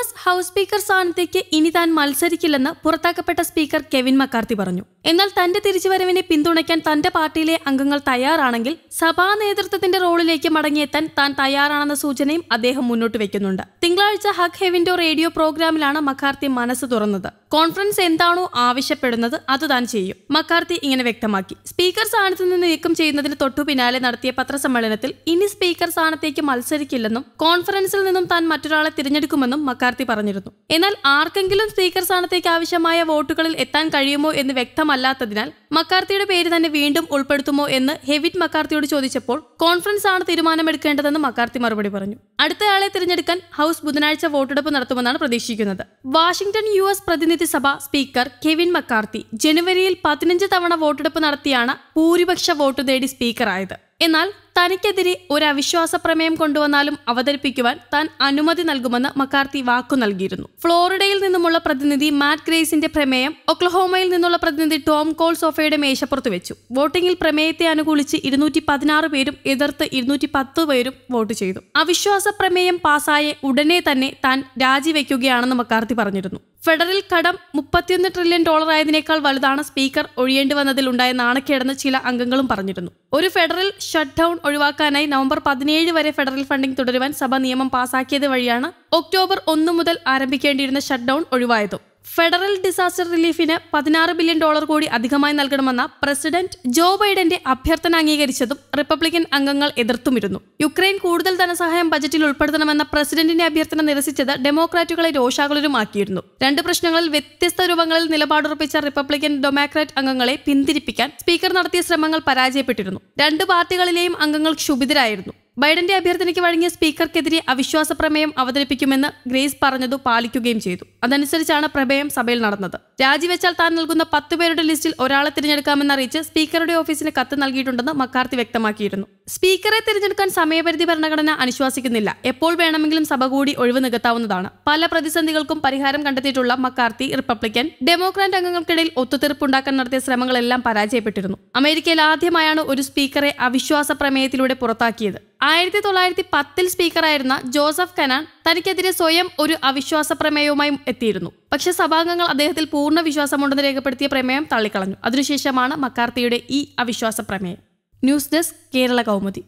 S house speaker സ്ഥാനത്തേക്ക് ഇനി താൻ മത്സരിക്കില്ലെന്ന് പുറത്താക്കപ്പെട്ട സ്പീക്കർ കെവിൻ മക്കാർത്തി പറഞ്ഞു. എന്നാൽ തന്റെ തിരിച്ചുവരവിനെ പിന്തുണയ്ക്കാൻ തന്റെ പാർട്ടിയിലെ അംഗങ്ങൾ തയ്യാറാണെങ്കിൽ സഭാ നേതൃത്വത്തിന്റെ റോളിലേക്ക് മടങ്ങിയെത്താൻ താൻ തയ്യാറാണെന്ന സൂചനയും അദ്ദേഹം മുന്നോട്ട് വെക്കുന്നുണ്ട്. തിങ്കളാഴ്ച ഹക് ഹെവിൻഡോ റേഡിയോ പ്രോഗ്രാമിലാണ് മക്കാർത്തി മനസ്സ് തുറന്നത്. കോൺഫറൻസ് എന്താണോ ആവശ്യപ്പെടുന്നത് അത് താൻ ചെയ്യും. മക്കാർത്തി ഇങ്ങനെ വ്യക്തമാക്കി. സ്പീക്കർ സ്ഥാനത്ത് നിന്ന് നീക്കം ചെയ്യുന്നതിന് തൊട്ടു പിന്നാലെ നടത്തിയ പത്രസമ്മേളനത്തിൽ ഇനി സ്പീക്കർ സ്ഥാനത്തേക്ക് മത്സരിക്കില്ലെന്നും കോൺഫറൻസിൽ നിന്നും താൻ മറ്റൊരാളെ തിരഞ്ഞെടുക്കുമെന്നും മക്കാർത്തി പറഞ്ഞിരുന്നു. എന്നാൽ ആർക്കെങ്കിലും സ്പീക്കർ സ്ഥാനത്തേക്ക് ആവശ്യമായ വോട്ടുകളിൽ എത്താൻ കഴിയുമോ എന്ന് വ്യക്തമല്ലാത്തതിനാൽ മക്കാർത്തിയുടെ പേര് തന്നെ വീണ്ടും ഉൾപ്പെടുത്തുമോ എന്ന് ഹെവിറ്റ് മക്കാർത്തിയോട് ചോദിച്ചപ്പോൾ കോൺഫറൻസ് ആണ് തീരുമാനമെടുക്കേണ്ടതെന്ന് മക്കാർത്തി മറുപടി പറഞ്ഞു. അടുത്തയാളെ തിരഞ്ഞെടുക്കാൻ ഹൌസ് ബുധനാഴ്ച വോട്ടെടുപ്പ് നടത്തുമെന്നാണ് പ്രതീക്ഷിക്കുന്നത്. വാഷിംഗ്ടൺ യു എസ് പ്രതിനിധി സഭ സ്പീക്കർ കെവിൻ മക്കാർത്തി ജനുവരിയിൽ പതിനഞ്ച് തവണ വോട്ടെടുപ്പ് നടത്തിയാണ് ഭൂരിപക്ഷ വോട്ട് നേടി സ്പീക്കറായത്. എന്നാൽ തനിക്കെതിരെ ഒരു അവിശ്വാസ പ്രമേയം കൊണ്ടുവന്നാലും അവതരിപ്പിക്കുവാൻ താൻ അനുമതി നൽകുമെന്ന് മക്കാർത്തി വാക്കു നൽകിയിരുന്നു. ഫ്ലോറിഡയിൽ നിന്നുമുള്ള പ്രതിനിധി മാറ്റ് ഗ്രേസിന്റെ പ്രമേയം ഒക്ലഹോമയിൽ നിന്നുള്ള പ്രതിനിധി ടോം കോൾ സോഫയുടെ മേശപ്പുറത്ത് വെച്ചു. വോട്ടിംഗിൽ പ്രമേയത്തെ അനുകൂലിച്ച് ഇരുന്നൂറ്റി പതിനാറ് പേരും എതിർത്ത് ഇരുന്നൂറ്റി പത്ത് പേരും വോട്ട് ചെയ്തു. അവിശ്വാസ പ്രമേയം പാസായ ഉടനെ തന്നെ താൻ രാജിവെക്കുകയാണെന്ന് മക്കാർത്തി പറഞ്ഞിരുന്നു. ഫെഡറൽ കടം മുപ്പത്തിയൊന്ന് ട്രില്യൺ ഡോളർ ആയതിനേക്കാൾ വലുതാണ് സ്പീക്കർ ഒഴിയേണ്ടി വന്നതിൽ ഉണ്ടായ നാണക്കേടെന്ന് ചില അംഗങ്ങളും പറഞ്ഞിരുന്നു. ഒരു ഫെഡറൽ ഷട്ട് ഡൌൺ ഒഴിവാക്കാനായി നവംബർ പതിനേഴ് വരെ ഫെഡറൽ ഫണ്ടിംഗ് തുടരുവാൻ സഭ നിയമം പാസാക്കിയത് വഴിയാണ് ഒക്ടോബർ ഒന്ന് മുതൽ ആരംഭിക്കേണ്ടിയിരുന്ന ഷട്ട് ഡൌൺ ഒഴിവായതും. ഫെഡറൽ ഡിസാസ്റ്റർ റിലീഫിന് പതിനാറ് ബില്യൺ ഡോളർ കൂടി അധികമായി നൽകണമെന്ന പ്രസിഡന്റ് ജോ ബൈഡന്റെ അഭ്യർത്ഥന അംഗീകരിച്ചതും റിപ്പബ്ലിക്കൻ അംഗങ്ങൾ എതിർത്തുമിരുന്നു. യുക്രൈൻ കൂടുതൽ ധനസഹായം ബജറ്റിൽ ഉൾപ്പെടുത്തണമെന്ന പ്രസിഡന്റിന്റെ അഭ്യർത്ഥന നിരസിച്ചത് ഡെമോക്രാറ്റുകളെ രോഷാകുലരുമാക്കിയിരുന്നു. രണ്ട് പ്രശ്നങ്ങളിൽ വ്യത്യസ്ത രൂപങ്ങളിൽ നിലപാടുറപ്പിച്ച റിപ്പബ്ലിക്കൻ ഡെമോക്രാറ്റ് അംഗങ്ങളെ പിന്തിരിപ്പിക്കാൻ സ്പീക്കർ നടത്തിയ ശ്രമങ്ങൾ പരാജയപ്പെട്ടിരുന്നു. രണ്ട് പാർട്ടികളിലെയും അംഗങ്ങൾ ക്ഷുഭിതരായിരുന്നു. ബൈഡന്റെ അഭ്യർത്ഥനയ്ക്ക് വഴങ്ങിയ സ്പീക്കർക്കെതിരെ അവിശ്വാസ പ്രമേയം അവതരിപ്പിക്കുമെന്ന് ഗ്രേസ് പറഞ്ഞതു പാലിക്കുകയും ചെയ്തു. അതനുസരിച്ചാണ് പ്രമേയം സഭയിൽ നടന്നത്. രാജിവെച്ചാൽ താൻ നൽകുന്ന പത്ത് പേരുടെ ലിസ്റ്റിൽ ഒരാളെ തിരഞ്ഞെടുക്കാമെന്ന് അറിയിച്ച് സ്പീക്കറുടെ ഓഫീസിന് കത്ത് നൽകിയിട്ടുണ്ടെന്ന് മക്കാർത്തി വ്യക്തമാക്കിയിരുന്നു. സ്പീക്കറെ തിരഞ്ഞെടുക്കാൻ സമയപരിധി ഭരണഘടന അനുശാസിക്കുന്നില്ല എപ്പോൾ വേണമെങ്കിലും സഭ കൂടി ഒഴിവ് നികത്താവുന്നതാണ്. പല പ്രതിസന്ധികൾക്കും പരിഹാരം കണ്ടെത്തിയിട്ടുള്ള മക്കാർത്തി റിപ്പബ്ലിക്കൻ ഡെമോക്രാറ്റ് അംഗങ്ങൾക്കിടയിൽ ഒത്തുതീർപ്പുണ്ടാക്കാൻ നടത്തിയ ശ്രമങ്ങളെല്ലാം പരാജയപ്പെട്ടിരുന്നു. അമേരിക്കയിൽ ആദ്യമായാണ് ഒരു സ്പീക്കറെ അവിശ്വാസ പ്രമേയത്തിലൂടെ പുറത്താക്കിയത്. ആയിരത്തി തൊള്ളായിരത്തി പത്തിൽ സ്പീക്കറായിരുന്ന ജോസഫ് കനാൻ തനിക്കെതിരെ സ്വയം ഒരു അവിശ്വാസ പ്രമേയവുമായി എത്തിയിരുന്നു. പക്ഷേ സഭാംഗങ്ങൾ അദ്ദേഹത്തിൽ പൂർണ വിശ്വാസമുണ്ടെന്ന് രേഖപ്പെടുത്തിയ പ്രമേയം തള്ളിക്കളഞ്ഞു. അതിനുശേഷമാണ് മക്കാർത്തിയുടെ ഈ അവിശ്വാസ പ്രമേയം. News desk Kerala Kaumudi.